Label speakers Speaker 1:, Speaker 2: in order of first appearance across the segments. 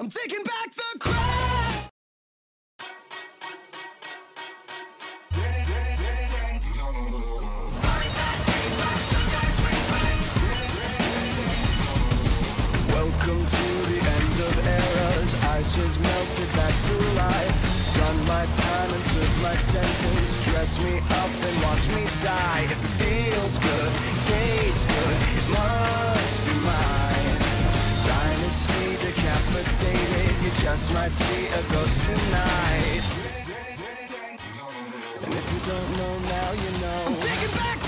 Speaker 1: I'm taking back the crown. Welcome to the end of eras. Ice has melted back to life. Done my time and served my sentence. Dress me up and watch me die. It feels good, just might see a ghost tonight. And if you don't know now, you know. I'm taking back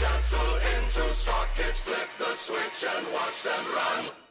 Speaker 2: Settle into sockets. Flip the switch and watch them run.